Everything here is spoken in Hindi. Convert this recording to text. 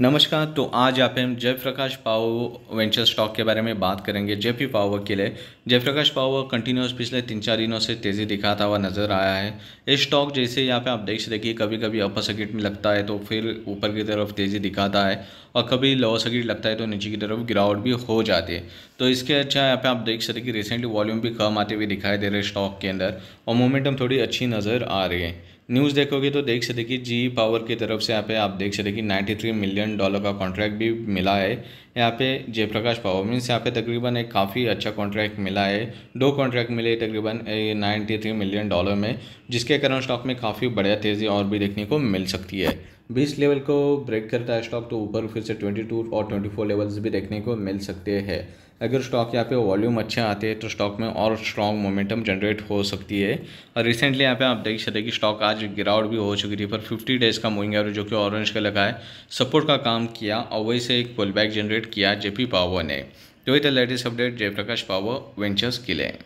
नमस्कार तो आज यहाँ पे हम जयप्रकाश पावर वेंचर स्टॉक के बारे में बात करेंगे जेपी पावर के लिए। जयप्रकाश पावर कंटिन्यूस पिछले तीन चार दिनों से तेज़ी दिखाता हुआ नज़र आया है। ये स्टॉक जैसे यहाँ पे आप देख सकते कभी कभी अपर सर्किट में लगता है तो फिर ऊपर की तरफ़ तेज़ी दिखाता है और कभी लोअर सर्किट लगता है तो नीचे की तरफ़ गिरावट भी हो जाती है। तो इसके अच्छा यहाँ पे आप देख सकते कि रिसेंटली वॉल्यूम भी कम आते हुए दिखाई दे रहे स्टॉक के अंदर और मोमेंटम थोड़ी अच्छी नज़र आ रही है। न्यूज़ देखोगे तो देख सकते कि जी पावर की तरफ़ से यहाँ पे आप देख सकते कि 93 मिलियन डॉलर का कॉन्ट्रैक्ट भी मिला है। यहाँ पे जयप्रकाश पावर मीन्स यहाँ पे तकरीबन एक काफ़ी अच्छा कॉन्ट्रैक्ट मिला है। दो कॉन्ट्रैक्ट मिले तकरीबन नाइन्टी थ्री मिलियन डॉलर में, जिसके कारण स्टॉक में काफ़ी बढ़िया तेज़ी और भी देखने को मिल सकती है। बीस लेवल को ब्रेक करता है स्टॉक तो ऊपर फिर से ट्वेंटी और ट्वेंटी लेवल्स भी देखने को मिल सकते हैं। अगर स्टॉक यहाँ पे वॉल्यूम अच्छे आते हैं तो स्टॉक में और स्ट्रॉन्ग मोमेंटम जनरेट हो सकती है। और रिसेंटली यहाँ पे आप देख सकते कि स्टॉक आज गिरावट भी हो चुकी थी, पर 50 डेज़ का मूविंग एवरेज जो कि ऑरेंज कलर का है सपोर्ट का काम किया और वही से एक पुल जनरेट किया जेपी पावर ने। तो ये latest update Jaiprakash power ventures के लिए।